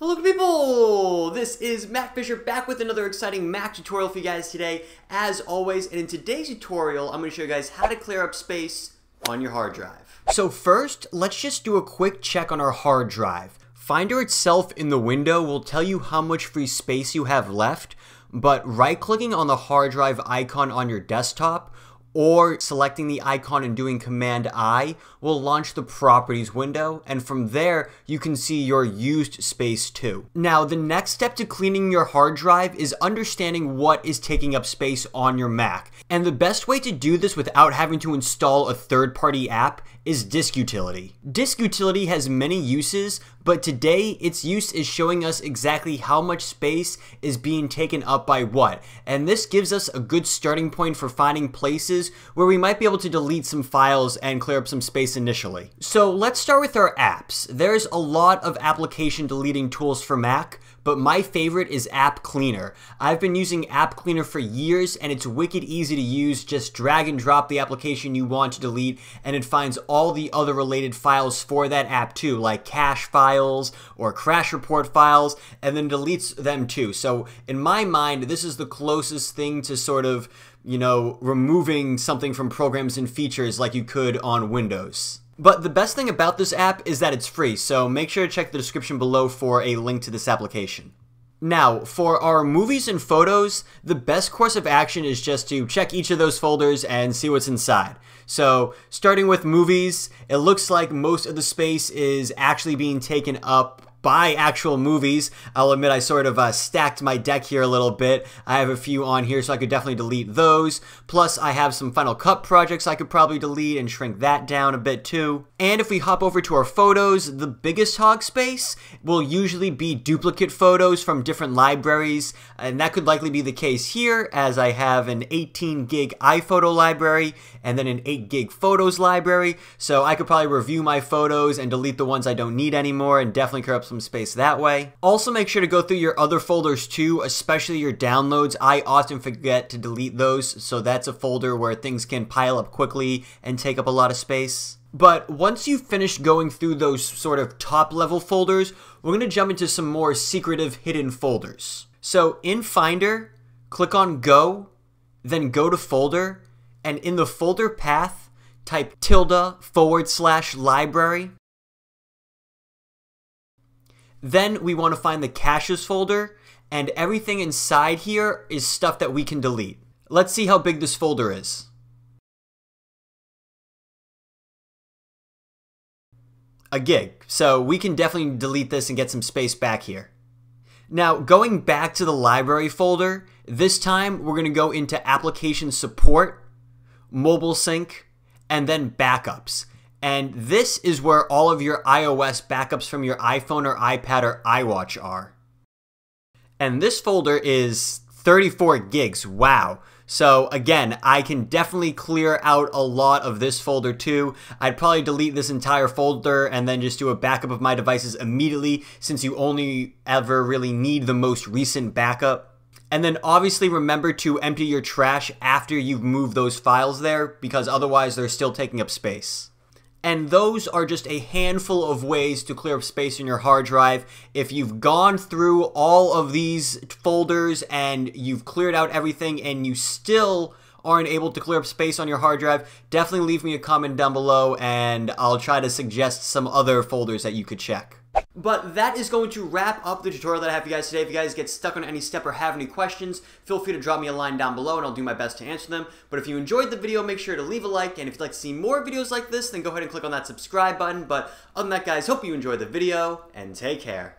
Hello people! This is Matt Fisher back with another exciting Mac tutorial for you guys today, as always, and in today's tutorial, I'm going to show you guys how to clear up space on your hard drive. So first, let's just do a quick check on our hard drive. Finder itself in the window will tell you how much free space you have left, but right-clicking on the hard drive icon on your desktop or selecting the icon and doing Command I will launch the properties window and from there you can see your used space too. Now the next step to cleaning your hard drive is understanding what is taking up space on your Mac. And the best way to do this without having to install a third-party app is Disk Utility. Disk Utility has many uses, but today its use is showing us exactly how much space is being taken up by what. And this gives us a good starting point for finding places where we might be able to delete some files and clear up some space initially. So let's start with our apps. There's a lot of application deleting tools for Mac, but my favorite is AppCleaner. I've been using AppCleaner for years and it's wicked easy to use. Just drag and drop the application you want to delete and it finds all the other related files for that app too, like cache files or crash report files, and then deletes them too. So in my mind, this is the closest thing to sort of, you know, removing something from programs and features like you could on Windows. But the best thing about this app is that it's free, so make sure to check the description below for a link to this application. Now, for our movies and photos, the best course of action is just to check each of those folders and see what's inside. So, starting with movies, it looks like most of the space is actually being taken up by actual movies. I'll admit I sort of uh, stacked my deck here a little bit. I have a few on here, so I could definitely delete those. Plus, I have some Final Cut projects I could probably delete and shrink that down a bit too. And if we hop over to our photos, the biggest hog space will usually be duplicate photos from different libraries, and that could likely be the case here, as I have an 18 gig iPhoto library and then an 8 gig photos library, so I could probably review my photos and delete the ones I don't need anymore and definitely clear up some space that way. Also make sure to go through your other folders too, especially your downloads. I often forget to delete those, so that's a folder where things can pile up quickly and take up a lot of space. But once you've finished going through those sort of top level folders, we're going to jump into some more secretive hidden folders. So in Finder, click on Go, then go to Folder, and in the folder path, type tilde forward slash library. Then we want to find the caches folder, and everything inside here is stuff that we can delete. Let's see how big this folder is. A gig. So we can definitely delete this and get some space back here. Now, going back to the library folder, this time we're going to go into application support, mobile sync, and then backups. And this is where all of your iOS backups from your iPhone or iPad or iWatch are. And this folder is 34 gigs. Wow. So again, I can definitely clear out a lot of this folder too. I'd probably delete this entire folder and then just do a backup of my devices immediately since you only ever really need the most recent backup. And then obviously remember to empty your trash after you've moved those files there because otherwise they're still taking up space. And those are just a handful of ways to clear up space in your hard drive. If you've gone through all of these folders and you've cleared out everything and you still aren't able to clear up space on your hard drive, definitely leave me a comment down below and I'll try to suggest some other folders that you could check. But that is going to wrap up the tutorial that I have for you guys today. If you guys get stuck on any step or have any questions, feel free to drop me a line down below and I'll do my best to answer them. But if you enjoyed the video, make sure to leave a like. And if you'd like to see more videos like this, then go ahead and click on that subscribe button. But other than that, guys, hope you enjoyed the video and take care.